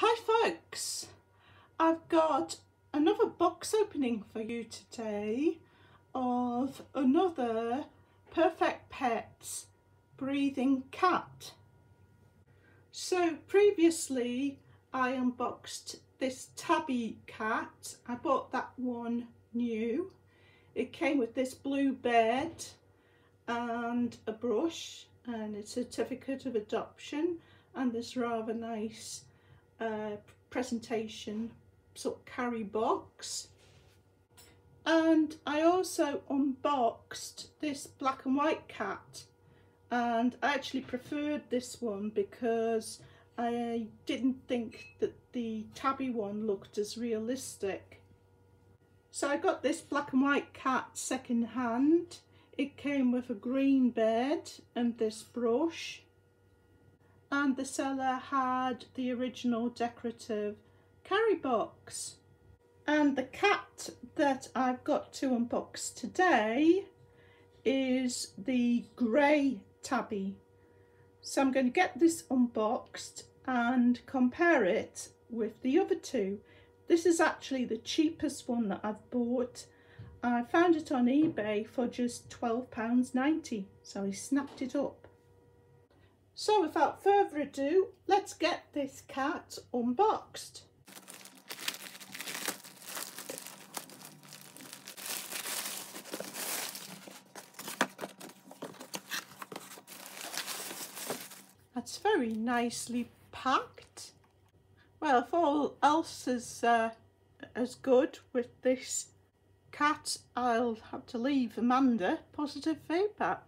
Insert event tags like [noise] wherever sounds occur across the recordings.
Hi folks, I've got another box opening for you today of another Perfect Petzzz breathing cat. So previously I unboxed this tabby cat. I bought that one new. It came with this blue bed and a brush and a certificate of adoption and this rather nice uh, presentation sort of carry box and I also unboxed this black and white cat and I actually preferred this one because I didn't think that the tabby one looked as realistic. So I got this black and white cat second hand. It came with a green bed and this brush and the seller had the original decorative carry box. And the cat that I've got to unbox today is the grey tabby. So I'm going to get this unboxed and compare it with the other two. This is actually the cheapest one that I've bought. I found it on eBay for just £12.90, so I snapped it up. So without further ado, let's get this cat unboxed. That's very nicely packed. Well, if all else is uh, as good with this cat, I'll have to leave Amanda positive feedback.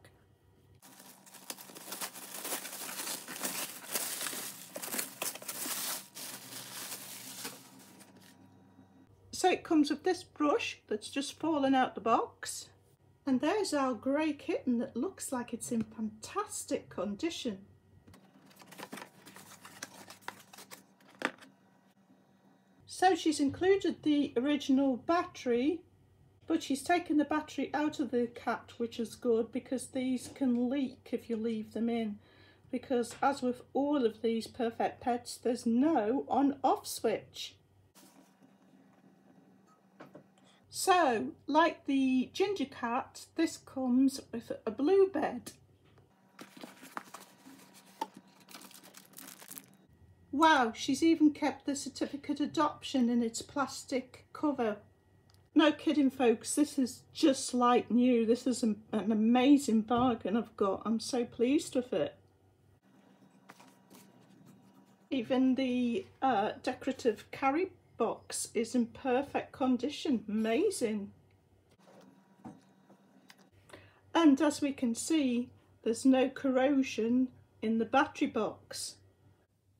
So it comes with this brush that's just fallen out the box. And there's our grey kitten that looks like it's in fantastic condition. So she's included the original battery, but she's taken the battery out of the cat, which is good because these can leak if you leave them in. Because as with all of these perfect pets, there's no on-off switch. So, like the ginger cat, this comes with a blue bed. Wow, she's even kept the certificate adoption in its plastic cover. No kidding folks, this is just like new. This is an, an amazing bargain I've got. I'm so pleased with it. Even the uh, decorative carry box is in perfect condition. Amazing. And as we can see, there's no corrosion in the battery box.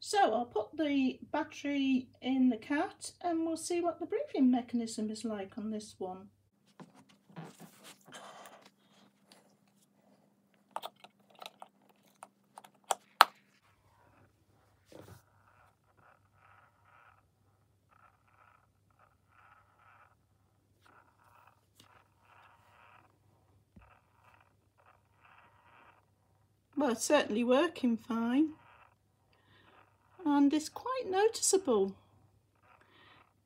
So I'll put the battery in the cat and we'll see what the breathing mechanism is like on this one. Well, certainly working fine. And it's quite noticeable.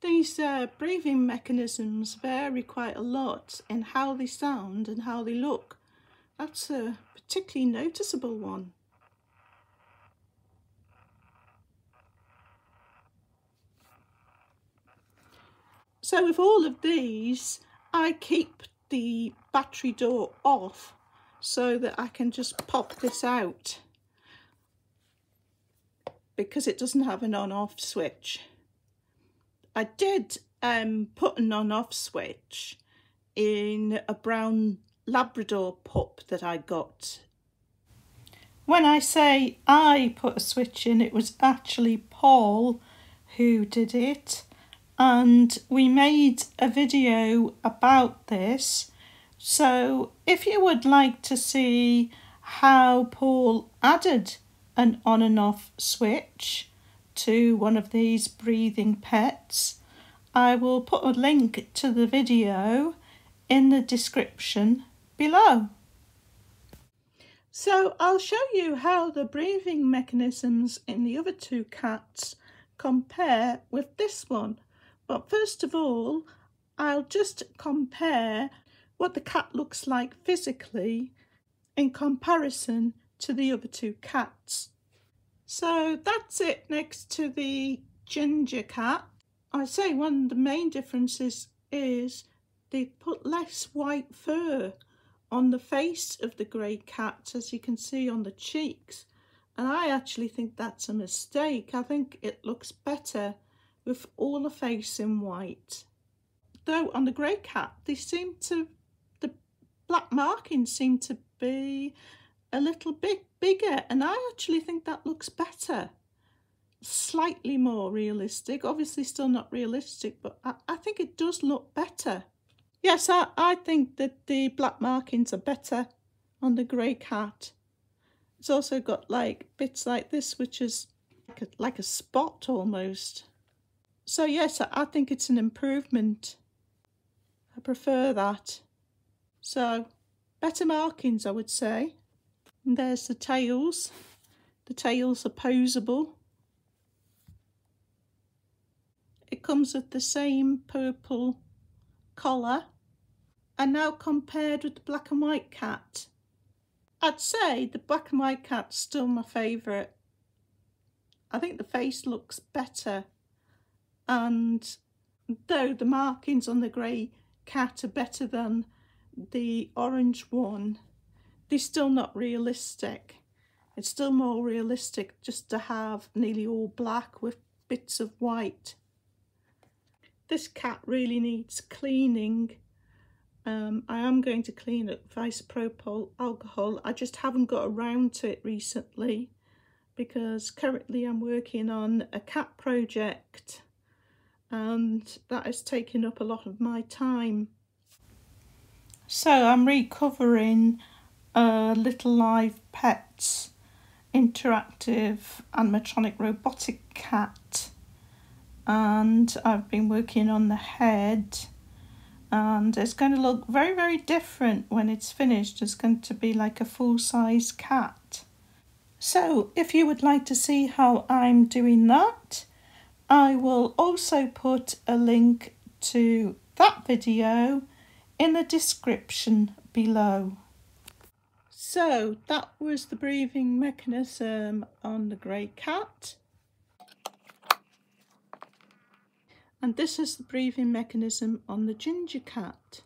These uh, breathing mechanisms vary quite a lot in how they sound and how they look. That's a particularly noticeable one. So with all of these, I keep the battery door off so that I can just pop this out because it doesn't have an on-off switch. I did um, put an on-off switch in a brown Labrador pup that I got. When I say I put a switch in, it was actually Paul who did it. And we made a video about this so if you would like to see how Paul added an on and off switch to one of these breathing pets, I will put a link to the video in the description below. So I'll show you how the breathing mechanisms in the other two cats compare with this one. But first of all, I'll just compare what the cat looks like physically in comparison to the other two cats. So that's it next to the ginger cat. I say one of the main differences is they put less white fur on the face of the grey cat as you can see on the cheeks and I actually think that's a mistake. I think it looks better with all the face in white. Though on the grey cat they seem to, black markings seem to be a little bit bigger and I actually think that looks better. Slightly more realistic, obviously still not realistic, but I, I think it does look better. Yes, I, I think that the black markings are better on the grey cat. It's also got like bits like this, which is like a, like a spot almost. So yes, I think it's an improvement. I prefer that. So better markings, I would say. And there's the tails. The tails are posable. It comes with the same purple collar. And now compared with the black and white cat, I'd say the black and white cat's still my favourite. I think the face looks better and though the markings on the grey cat are better than the orange one, they're still not realistic. It's still more realistic just to have nearly all black with bits of white. This cat really needs cleaning um, I am going to clean it with isopropyl alcohol. I just haven't got around to it recently because currently I'm working on a cat project and that has taken up a lot of my time. So I'm recovering a Little Live Pets interactive animatronic robotic cat. And I've been working on the head. And it's going to look very very different when it's finished. It's going to be like a full-size cat. So if you would like to see how I'm doing that I will also put a link to that video in the description below so that was the breathing mechanism on the grey cat and this is the breathing mechanism on the ginger cat.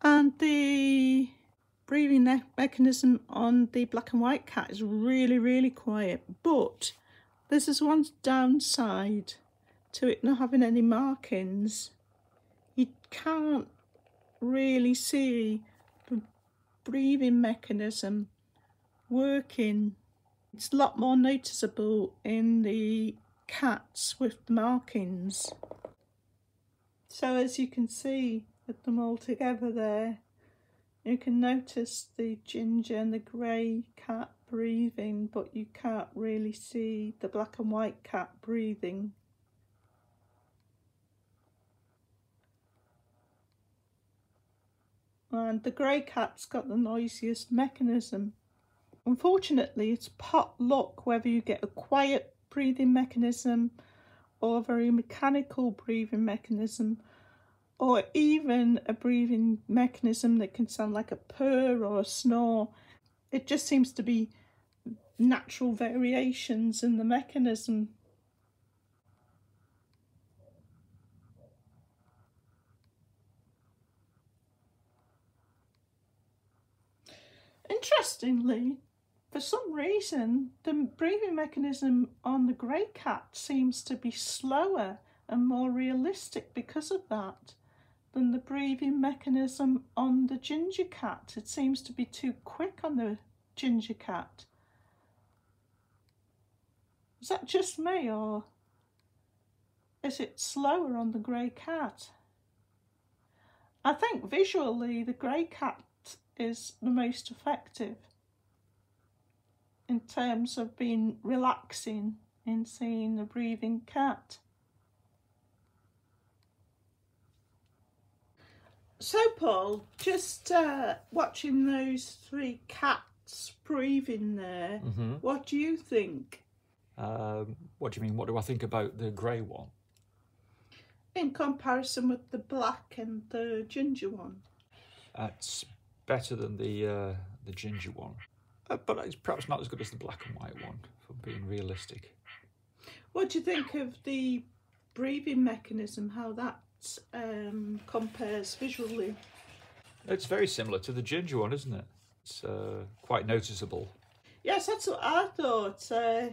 And the breathing mechanism on the black and white cat is really, really quiet. But this is one downside to it not having any markings. You can't really see the breathing mechanism working. It's a lot more noticeable in the cats with the markings. So as you can see with them all together there, you can notice the ginger and the grey cat breathing, but you can't really see the black and white cat breathing. and the grey cat's got the noisiest mechanism. Unfortunately, it's pot luck whether you get a quiet breathing mechanism or a very mechanical breathing mechanism or even a breathing mechanism that can sound like a purr or a snore. It just seems to be natural variations in the mechanism Interestingly, for some reason, the breathing mechanism on the grey cat seems to be slower and more realistic because of that than the breathing mechanism on the ginger cat. It seems to be too quick on the ginger cat. Is that just me or is it slower on the grey cat? I think visually the grey cat is the most effective in terms of being relaxing in seeing the breathing cat. So, Paul, just uh, watching those three cats breathing there, hmm what do you think? Um, what do you mean? What do I think about the grey one? In comparison with the black and the ginger one. It's better than the uh, the ginger one, uh, but it's perhaps not as good as the black and white one. For being realistic, What do you think of the breathing mechanism, how that um, compares visually? it's very similar to the ginger one, isn't it? It's uh, quite noticeable. Yes, that's what I thought. Uh,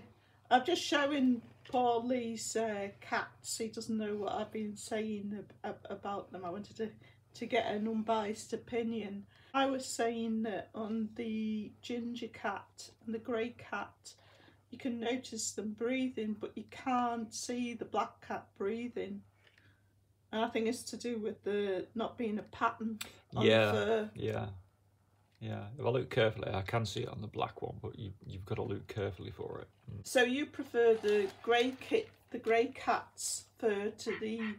I'm just showing Paul these uh, cats. He doesn't know what I've been saying ab- about them. I wanted to, to get an unbiased opinion. I was saying that on the ginger cat and the grey cat, you can notice them breathing, but you can't see the black cat breathing. And I think it's to do with the not being a pattern on Yeah. the. Yeah, yeah. If I look carefully, I can see it on the black one, but you you've got to look carefully for it. Mm. So you prefer the grey kit, the grey cat's fur to the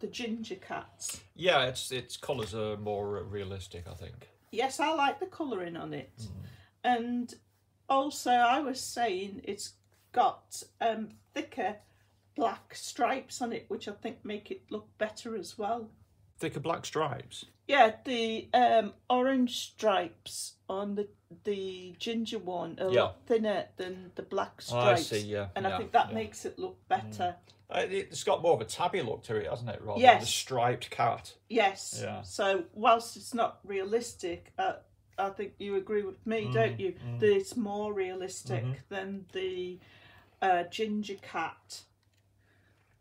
the ginger cat's? Yeah, its its colours are more realistic, I think. Yes, I like the colouring on it, Mm. and also I was saying it's got um, thicker black stripes on it, which I think make it look better as well. Thicker black stripes. Yeah, the um, orange stripes on the the ginger one are Yeah. thinner than the black Oh, I stripes. see. Yeah, And I think that yeah. Mm. makes it look better. Uh, It's got more of a tabby look to it, hasn't it? Rather Yes. than the striped cat. Yes. Yeah. So whilst it's not realistic, uh, I think you agree with me, don't you? mm. That it's more realistic Mhm. than the uh, ginger cat,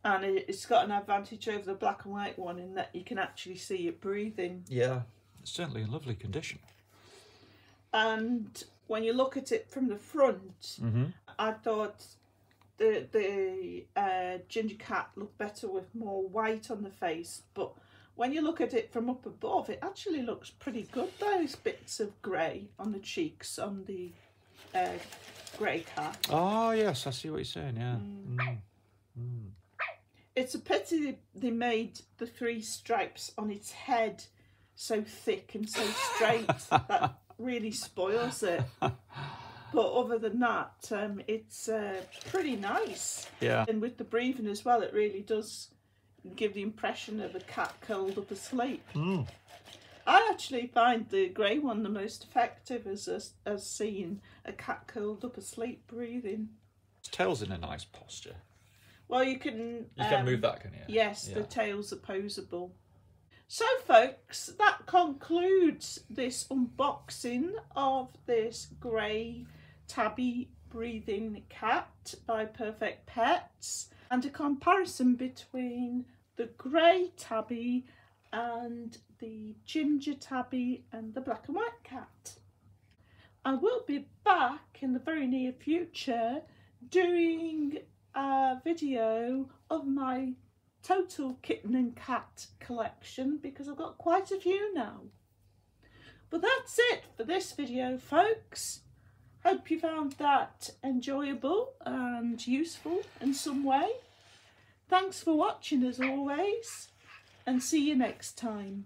and it, it's got an advantage over the black and white one in that you can actually see it breathing. Yeah, it's certainly in lovely condition. And when you look at it from the front, Mm-hmm. I thought the the uh, ginger cat looked better with more white on the face, but when you look at it from up above, it actually looks pretty good. Those bits of grey on the cheeks on the uh, grey cat. Oh yes, I see what you're saying. Yeah. Mm. Mm. It's a pity they- made the three stripes on its head so thick and so straight. that [laughs] really spoils it. But other than that, um, it's uh, pretty nice. Yeah. And with the breathing as well, it really does give the impression of a cat curled up asleep. Mm. I actually find the grey one the most effective as, as, as seeing a cat curled up asleep breathing. Its tail's in a nice posture. Well, you can. You can um, move that, can you? Yes, the Yeah. tail's opposable. So, folks, that concludes this unboxing of this grey tabby breathing cat by Perfect Petzzz and a comparison between the grey tabby and the ginger tabby and the black and white cat. I will be back in the very near future doing a video of my total kitten and cat collection because I've got quite a few now. But that's it for this video, folks. Hope you found that enjoyable and useful in some way. Thanks for watching as always, and see you next time.